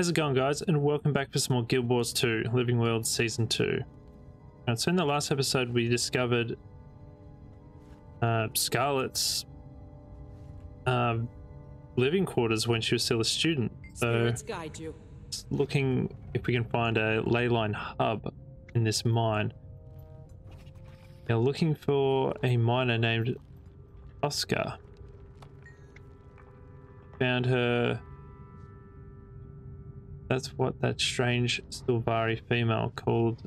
How's it going guys and welcome back for some more Guild Wars 2 Living World Season 2. Now, so in the last episode we discovered uh, Scarlet's uh, living quarters when she was still a student. So Spirits guide you. looking if we can find a ley line hub in this mine. Now looking for a miner named Oscar. Found her that's what that strange Sylvari female called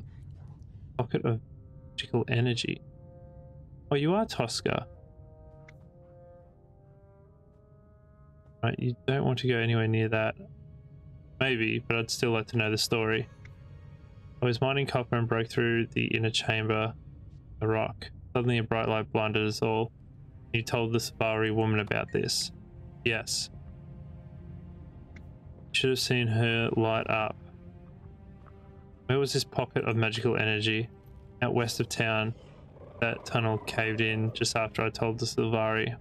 Pocket of Magical Energy. Oh, you are Tosca. Right, you don't want to go anywhere near that. Maybe, but I'd still like to know the story. I was mining copper and broke through the inner chamber, a rock. Suddenly a bright light blinded us all. You told the Sylvari woman about this. Yes. Should have seen her light up. Where was this pocket of magical energy? Out west of town. That tunnel caved in just after I told the Sylvari.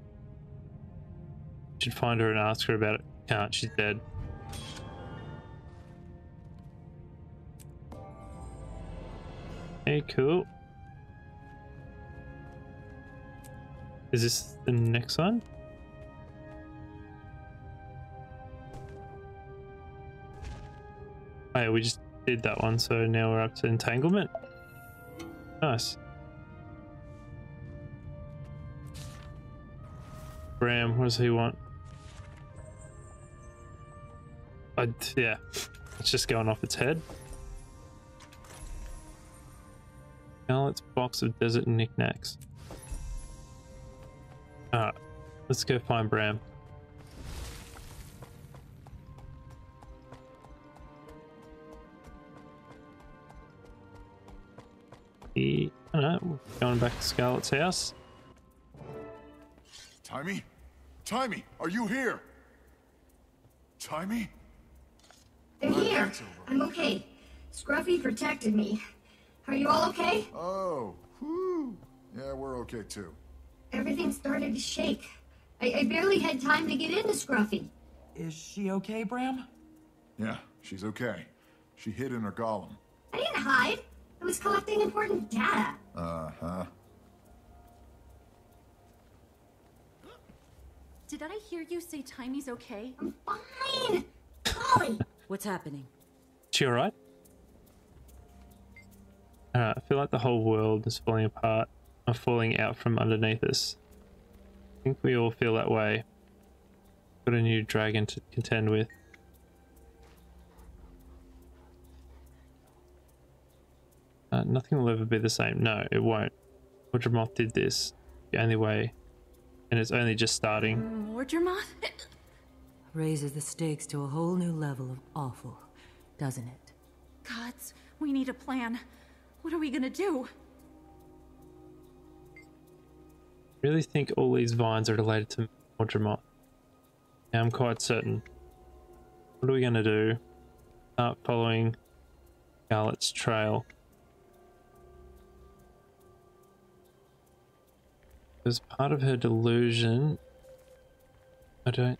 Should find her and ask her about it. Can't, she's dead. Hey, cool. Is this the next one? Yeah, we just did that one, so now we're up to entanglement. Nice. Braham, what does he want? I, yeah, it's just going off its head. Now let's box of desert knickknacks. Alright, let's go find Braham. He, I don't know, going back to Scarlet's house. Taimi? Taimi, are you here? Taimi? They're here. I'm okay. Scruffy protected me. Are you all okay? Oh, whew. Yeah, we're okay too. Everything started to shake. I, I barely had time to get into Scruffy. Is she okay, Braham? Yeah, she's okay. She hid in her golem. I didn't hide. I was collecting important data. Uh-huh. Did I hear you say Taimi's okay? I'm fine. Golly. What's happening? She alright? Uh, I feel like the whole world is falling apart or falling out from underneath us. I think we all feel that way. Got a new dragon to contend with. Uh, nothing will ever be the same. No, it won't. Mordremoth did this the only way, and it's only just starting. Mordremoth? Raises the stakes to a whole new level of awful, doesn't it? Gods, we need a plan. What are we gonna do? really think all these vines are related to Mordremoth. Yeah, I'm quite certain. What are we going to do? Start following Scarlet's trail. As part of her delusion, I don't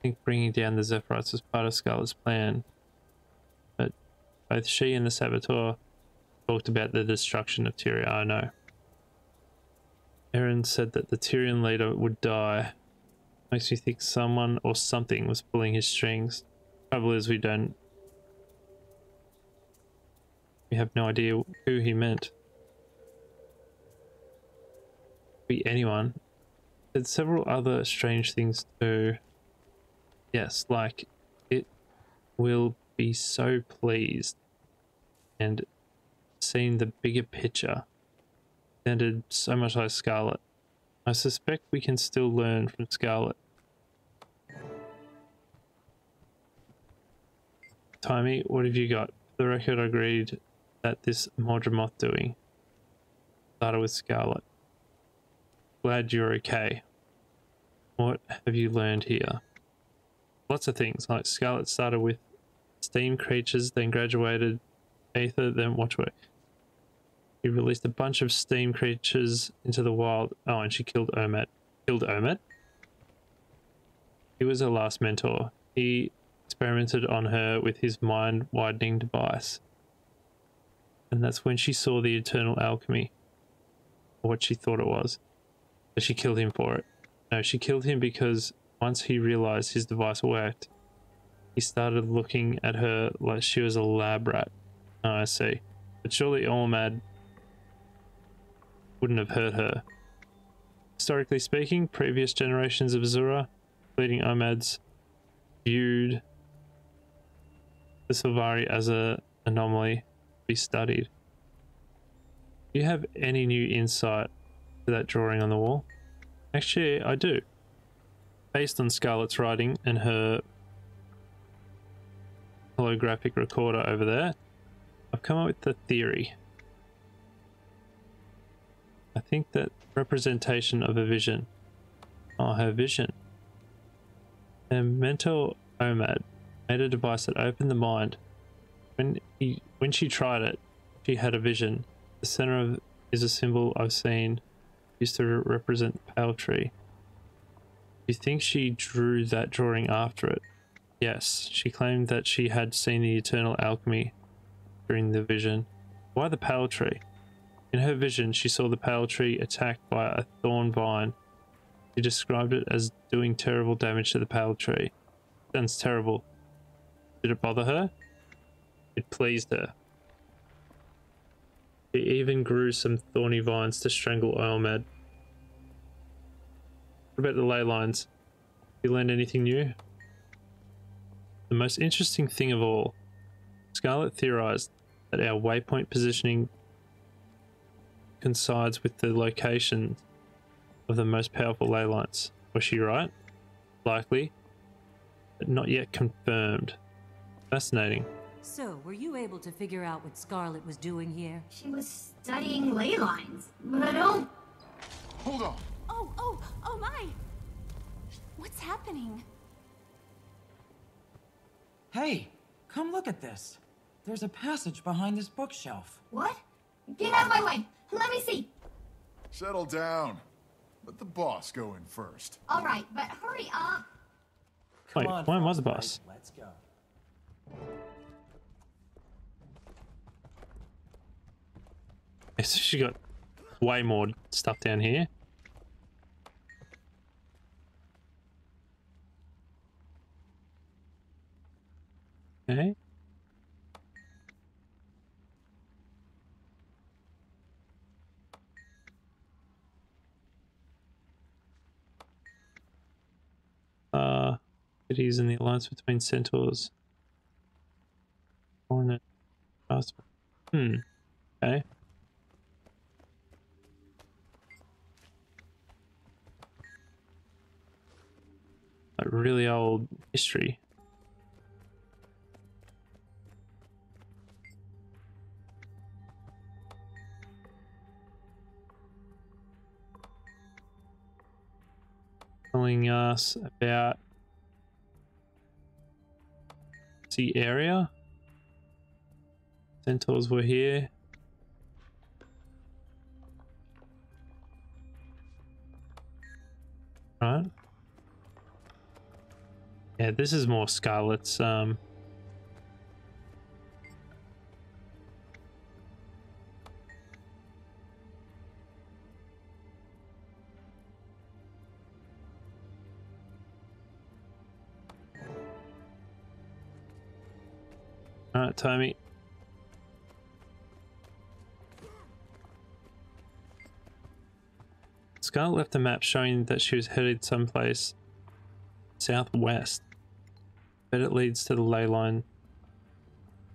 think bringing down the Zephyrites was part of Scarlet's plan. But both she and the Saboteur talked about the destruction of know. Aaron said that the Tyrian leader would die. Makes me think someone or something was pulling his strings. Trouble is we don't we have no idea who he meant. Be anyone. Said several other strange things too. Yes, like it will be so pleased and seen the bigger picture sounded so much like Scarlet. I suspect we can still learn from Scarlet. Taimi, what have you got? For the record, agreed that this Mordremoth doing started with Scarlet. Glad you're okay. What have you learned here? Lots of things, like Scarlet started with steam creatures, then graduated Aether, then Watchwork. He released a bunch of steam creatures into the wild. Oh, and she killed Omadd. Killed Omadd? He was her last mentor. He experimented on her with his mind widening device. And that's when she saw the eternal alchemy, or what she thought it was. But she killed him for it. No, she killed him because once he realized his device worked, he started looking at her like she was a lab rat. Oh, I see. But surely Omadd wouldn't have hurt her. Historically speaking, previous generations of Asura, including Omads, viewed the Sylvari as an anomaly to be studied. Do you have any new insight that drawing on the wall? Actually, I do. Based on Scarlet's writing and her holographic recorder over there, I've come up with a theory. I think that representation of a vision. Oh, her vision. A mental Omadd made a device that opened the mind. When he, when she tried it, she had a vision. The center of is a symbol I've seen used to represent the pale tree. Do you think she drew that drawing after it? Yes, she claimed that she had seen the eternal alchemy during the vision. Why the pale tree? In her vision, she saw the pale tree attacked by a thorn vine. She described it as doing terrible damage to the pale tree. Sounds terrible. Did it bother her? It pleased her. She even grew some thorny vines to strangle Omadd. What about the ley lines? You learned anything new? The most interesting thing of all, Scarlet theorized that our waypoint positioning coincides with the location of the most powerful ley lines. Was she right? Likely, but not yet confirmed. Fascinating. So, were you able to figure out what Scarlet was doing here? She was studying ley lines, but I don't. Hold on. Oh, oh, oh my! What's happening? Hey, come look at this. There's a passage behind this bookshelf. What? Get out of my way. Let me see. Settle down. Let the boss go in first. All right, but hurry up. Come Wait, on, why was the boss? Let's go. She got way more stuff down here. Okay. Uh, cities and the alliance between centaurs. Hmm. Okay. Really old history. Telling us about the area. Centaurs were here. Yeah, this is more Scarlet's um Alright, Tommy. Scarlet left a map showing that she was headed someplace southwest. Bet it leads to the ley line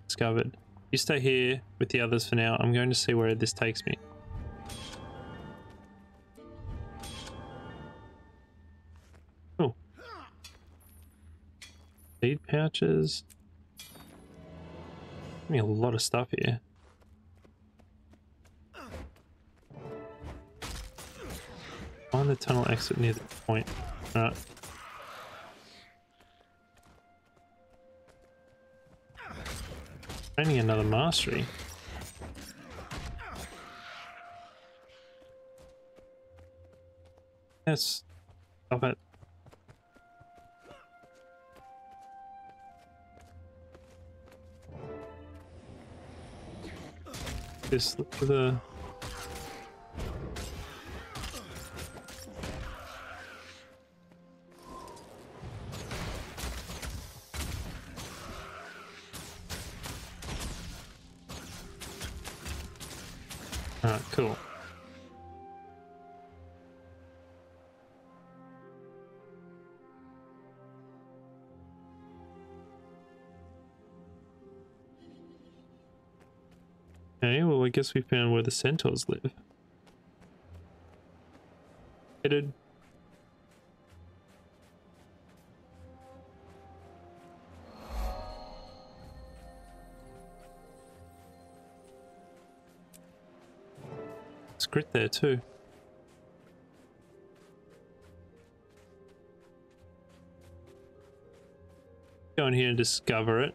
discovered. You stay here with the others for now. I'm going to see where this takes me. Oh. Seed pouches. I mean, a lot of stuff here. Find the tunnel exit near the point. Alright. Training another mastery. Yes. Stop it. This the cool. Okay, well, I guess we found where the centaurs live. Headed. Grit there too. Go in here and discover it.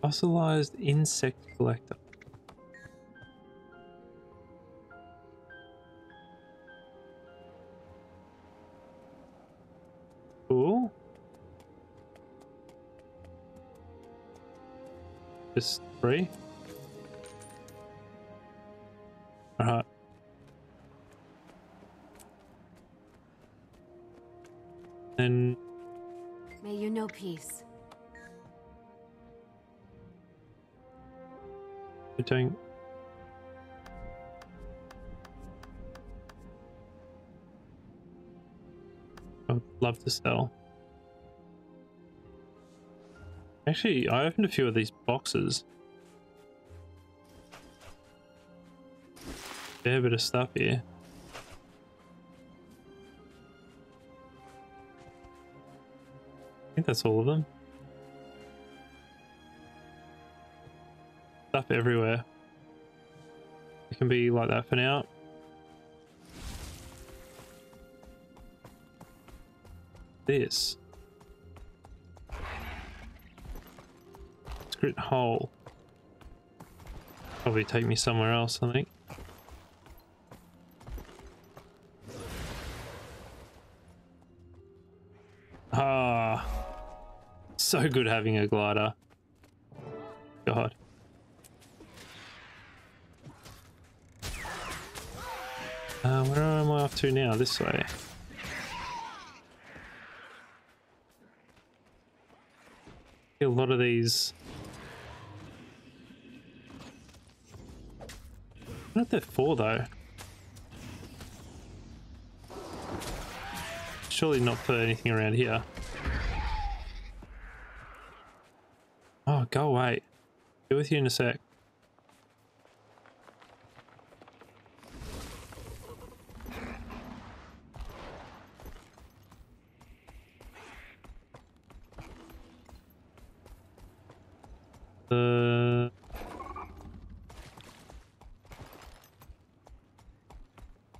Fossilized insect collector. Just three. Alright. And May you know peace. I don't. I would love to sell. Actually, I opened a few of these boxes. Fair bit of stuff here. I think that's all of them. Stuff everywhere. It can be like that for now. This. Secret hole. Probably take me somewhere else, I think. Ah. So good having a glider. God. Uh, where am I off to now? This way. A lot of these. What are they for though? Surely not for anything around here. Oh, go away. Be with you in a sec.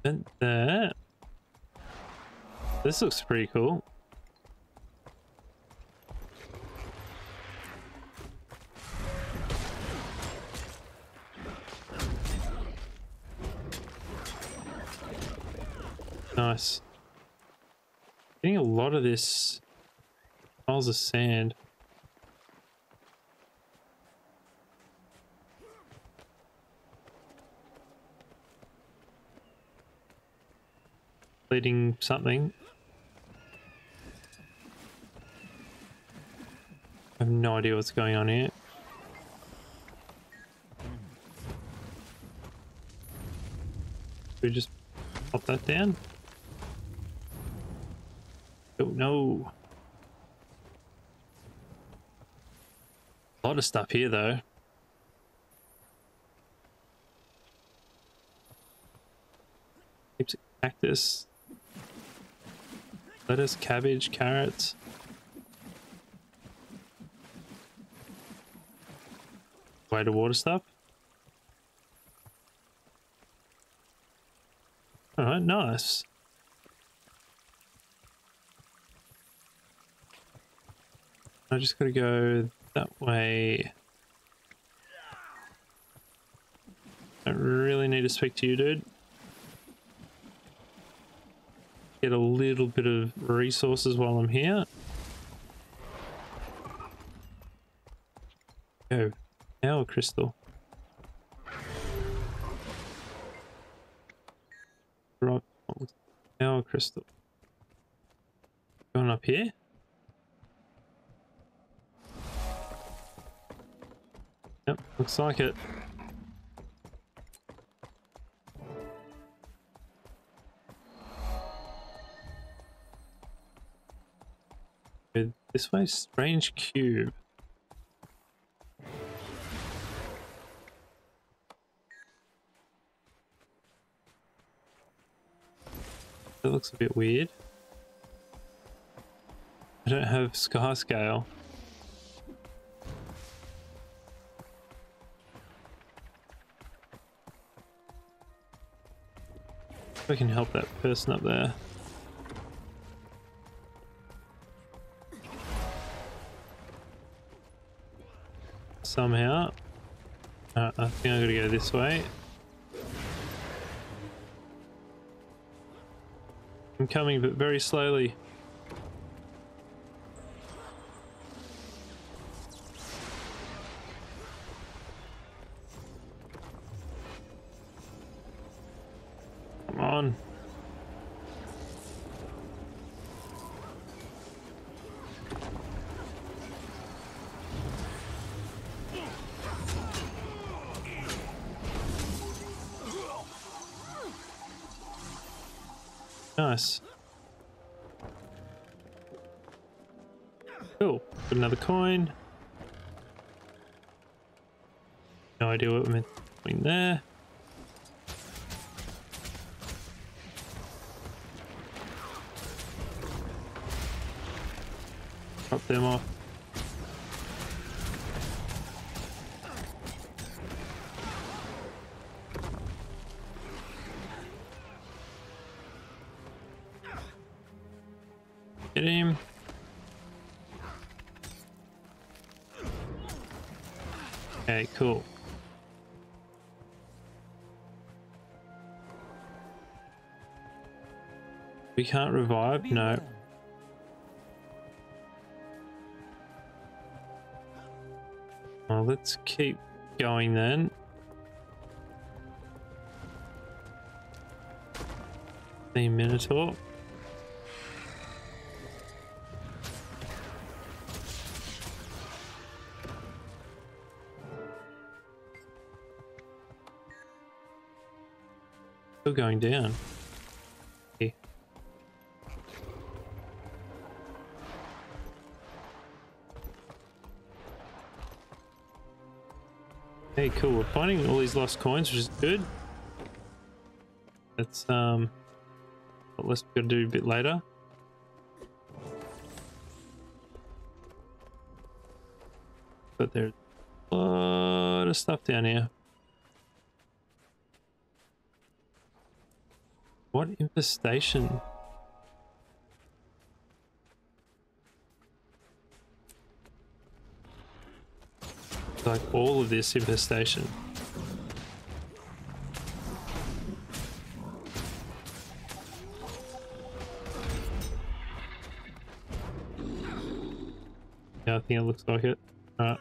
Vent there. This looks pretty cool. Nice. Getting a lot of this piles of sand. Leading something. I have no idea what's going on here. We just pop that down. Oh no. A lot of stuff here though. Cactus. Lettuce, cabbage, carrots. Way to water stuff. Alright, nice. I just gotta go that way. I really need to speak to you, dude. Get a little bit of resources while I'm here. Oh, power crystal. Right, power crystal. Going up here? Yep, looks like it. This way, strange cube. That looks a bit weird. I don't have scar scale. I can help that person up there. Somehow. Uh, I think I gotta go this way. I'm coming, but very slowly. Nice. Cool. Got another coin. No idea what we're doing there. Drop them off. Okay, cool. We can't revive? No. Well, let's keep going then. The Minotaur. Still going down. Okay. Hey, cool. We're finding all these lost coins, which is good. That's um, what less we gotta do a bit later. But there's a lot of stuff down here. Infestation? Like all of this infestation. Yeah, I think it looks like it. Alright.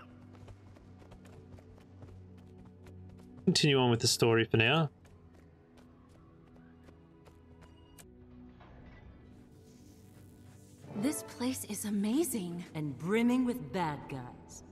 Continue on with the story for now. Place is amazing. And brimming with bad guys.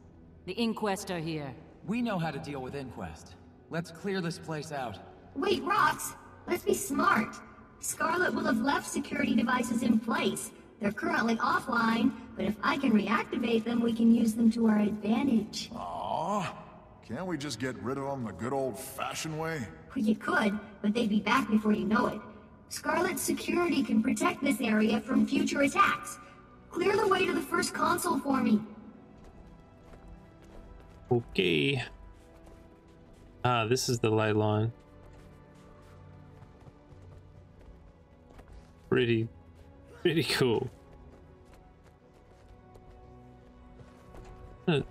The Inquest are here. We know how to deal with Inquest. Let's clear this place out. Wait, Rox! Let's be smart. Scarlet will have left security devices in place. They're currently offline, but if I can reactivate them, we can use them to our advantage. Aw, can't we just get rid of them the good old-fashioned way? Well, you could, but they'd be back before you know it. Scarlet's security can protect this area from future attacks. Clear the way to the first console for me. Okay. Ah, this is the ley line. Pretty, pretty cool. Uh,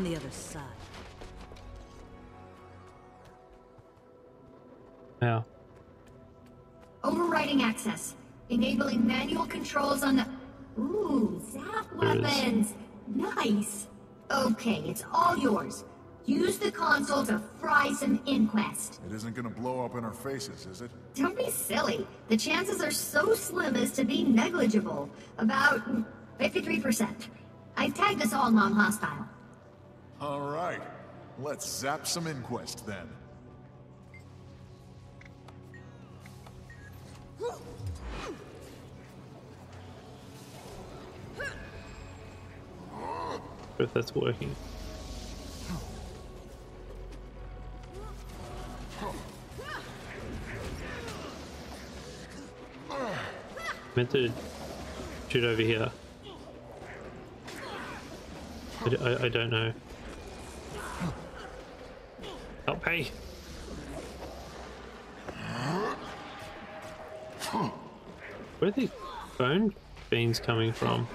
On the other side. How? Overriding access. Enabling manual controls on the... Ooh, zap There it is. weapons. Nice. Okay, it's all yours. Use the console to fry some Inquest. It isn't gonna blow up in our faces, is it? Don't be silly. The chances are so slim as to be negligible. About 53%. I've tagged us all non-hostile. All right. Let's zap some inquest then. if that's working. Meant to shoot over here. I, I- I don't know. Me! Where are these bone beans coming from?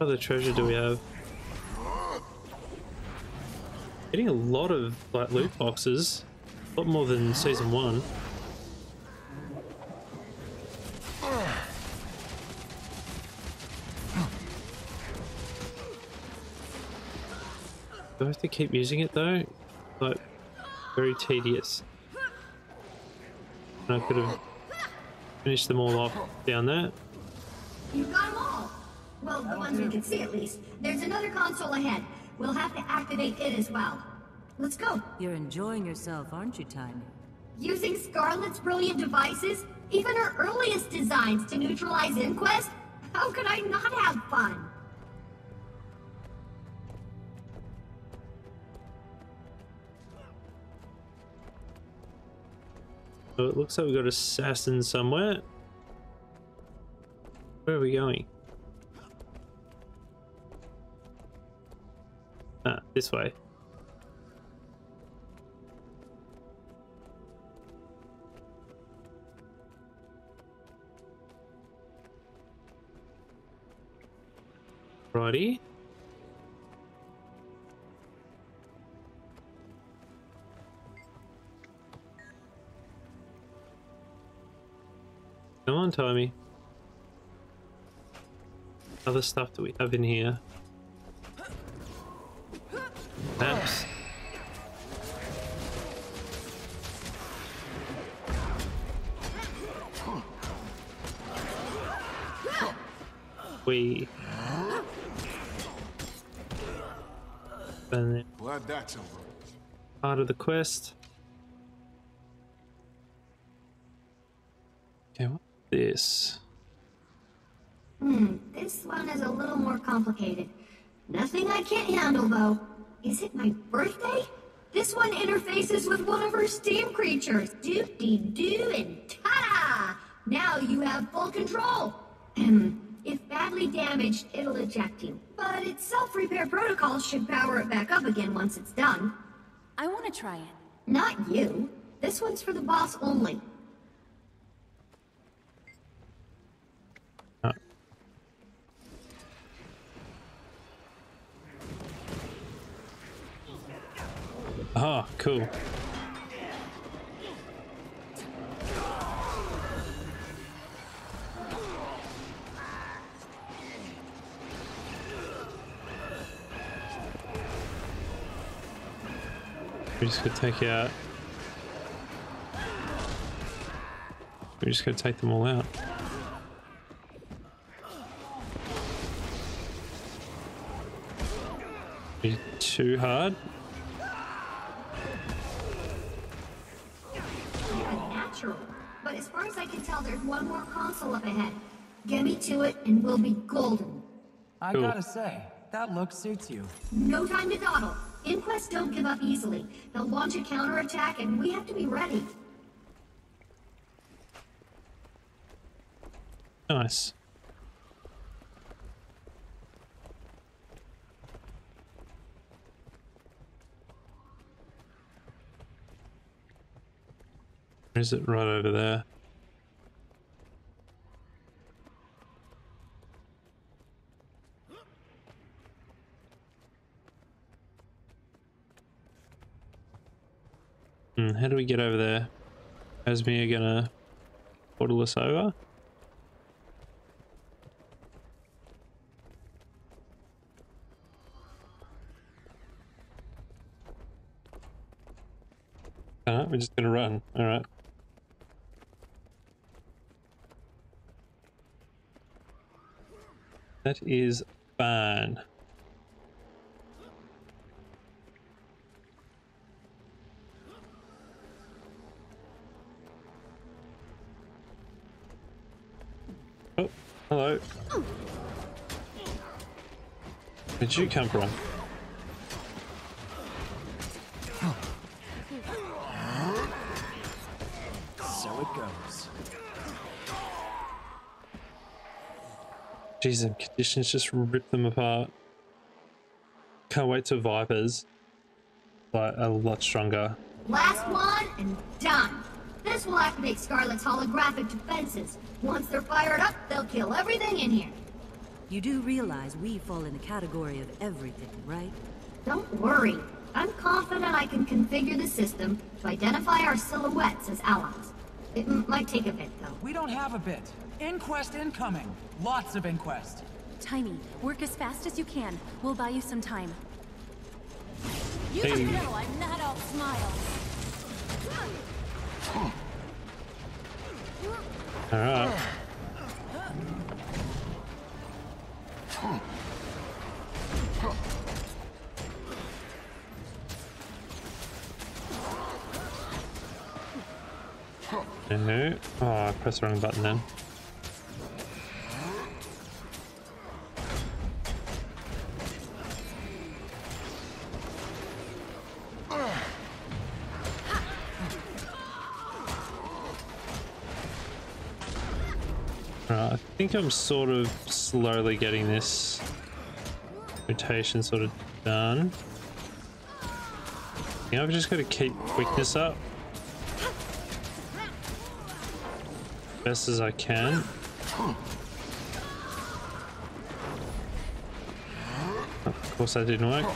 Other treasure do we have? Getting a lot of like loot boxes. A lot more than season one. Do I have to keep using it though? Like, very tedious. And I could have finished them all off down there. You've got them all. Well, the ones we can see at least. There's another console ahead. We'll have to activate it as well. Let's go. You're enjoying yourself, aren't you, Taimi? Using Scarlet's brilliant devices, even her earliest designs to neutralize Inquest? How could I not have fun? So it looks like we've got assassin somewhere. Where are we going? Ah, this way. Righty. Come on, Tommy. Other stuff that we have in here. Maps. We. Then Glad that's over. part of the quest. Okay, what's this? Hmm, this one is a little more complicated. Nothing I can't handle, though. Is it my birthday? This one interfaces with one of her steam creatures. Doop-dee-doo and ta-da! Now you have full control. If badly damaged, it'll eject you. But its self-repair protocol should power it back up again once it's done. I want to try it. Not you. This one's for the boss only. Ah, cool. We're just gonna take out. We're just gonna take them all out. Be too hard. Natural. But as far as I can tell, there's one more console up ahead. Get me to it, and we'll be golden. I Cool. gotta say, that look suits you. No time to dawdle. Inquest don't give up easily. They'll launch a counterattack, and we have to be ready. Nice. Is it right over there? Hmm, how do we get over there? How's Mia gonna portal us over? Alright, we're just gonna run. Alright. That is fine. Oh, hello. Where'd you come from? Jeez, them conditions just rip them apart. Can't wait to Vipers like a lot stronger. Last one, and done. This will activate Scarlet's holographic defenses. Once they're fired up, they'll kill everything in here. You do realize we fall in the category of everything, right? Don't worry. I'm confident I can configure the system to identify our silhouettes as allies. It might take a bit, though. We don't have a bit. Inquest incoming. Lots of inquest. Taimi, work as fast as you can. We'll buy you some time. You Hey. know I'm not all smiles. Alright. No. Oh, uh, I pressed the wrong button then. Right, I think I'm sort of slowly getting this rotation sort of done. Yeah, I've just got to keep quickness up. Best as I can. Of course that didn't work.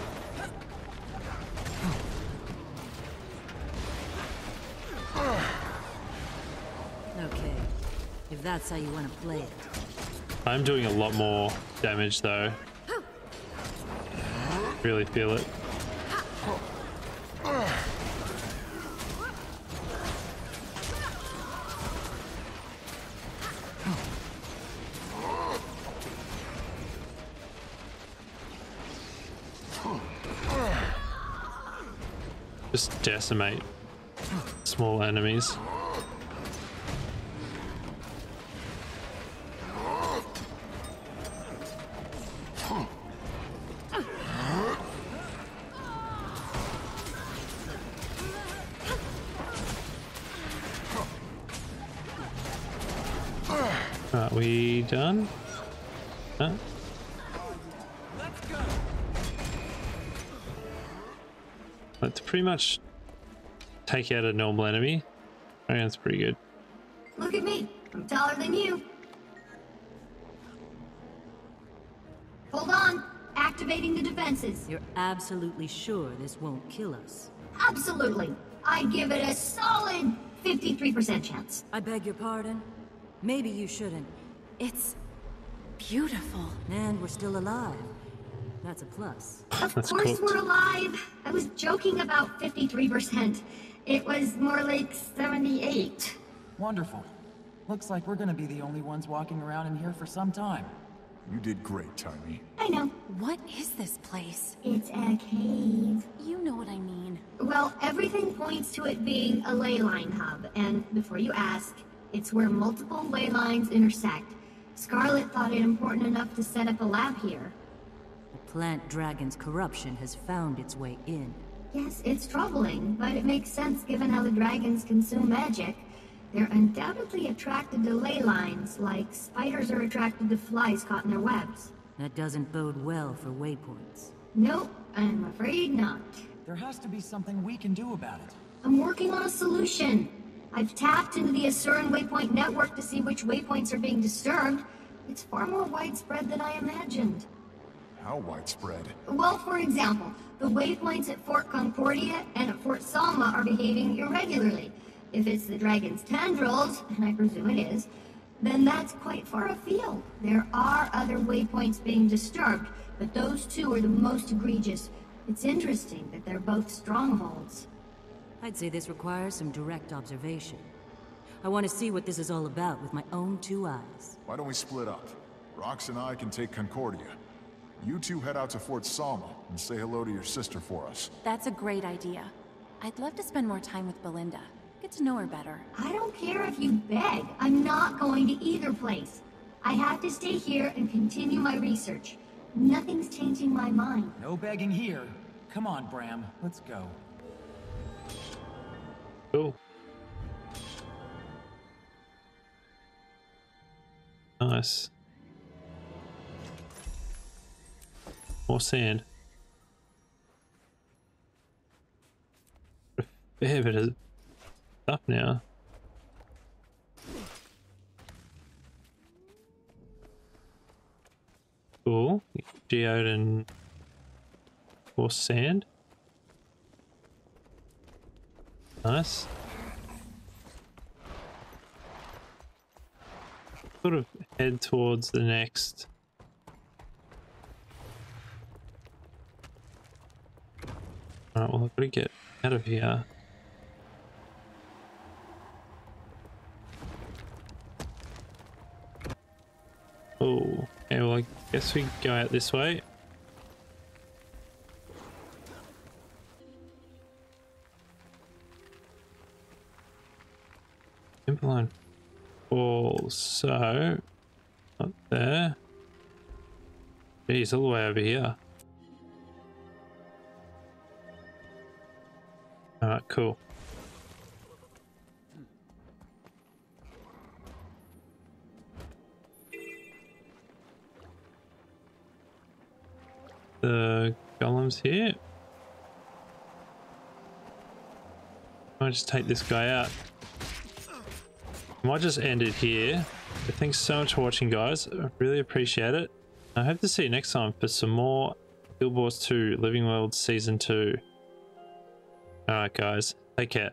Okay. If that's how you want to play it. I'm doing a lot more damage though. Really feel it. Decimate small enemies. Are we done? Huh? Let's pretty much take out a normal enemy. I think that's pretty good. Look at me. I'm taller than you. Hold on. Activating the defenses. You're absolutely sure this won't kill us. Absolutely. I give it a solid 53% chance. I beg your pardon? Maybe you shouldn't. It's beautiful. And we're still alive. That's a plus. Of That's course cooked. we're alive. I was joking about 53%. It was more like 78. Wonderful. Looks like we're gonna be the only ones walking around in here for some time. You did great, Taimi. I know. What is this place? It's a cave. You know what I mean. Well, everything points to it being a ley line hub, and before you ask, it's where multiple ley lines intersect. Scarlet thought it important enough to set up a lab here. The plant dragon's corruption has found its way in. Yes, it's troubling, but it makes sense given how the dragons consume magic. They're undoubtedly attracted to ley lines, like spiders are attracted to flies caught in their webs. That doesn't bode well for waypoints. Nope, I'm afraid not. There has to be something we can do about it. I'm working on a solution. I've tapped into the Asuran Waypoint network to see which waypoints are being disturbed. It's far more widespread than I imagined. How widespread? Well, for example, the waypoints at Fort Concordia and at Fort Salma are behaving irregularly. If it's the dragon's tendrils, and I presume it is, then that's quite far afield. There are other waypoints being disturbed, but those two are the most egregious. It's interesting that they're both strongholds. I'd say this requires some direct observation. I want to see what this is all about with my own two eyes. Why don't we split up? Rox and I can take Concordia. You two head out to Fort Salma and say hello to your sister for us. That's a great idea. I'd love to spend more time with Belinda. Get to know her better. I don't care if you beg. I'm not going to either place. I have to stay here and continue my research. Nothing's changing my mind. No begging here. Come on, Braham. Let's go. Cool. Nice. More sand. A fair bit of stuff now. Cool. Geode and more sand. Nice. Sort of head towards the next. Alright, well, I've got to get out of here. Oh, okay, well, I guess we go out this way. Timberline Falls, so up there. Geez, all the way over here. Alright, cool. The golems here. I might just take this guy out. I might just end it here. But thanks so much for watching, guys. I really appreciate it. I hope to see you next time for some more Wars 2 Living World Season 2. Alright, guys. Take care.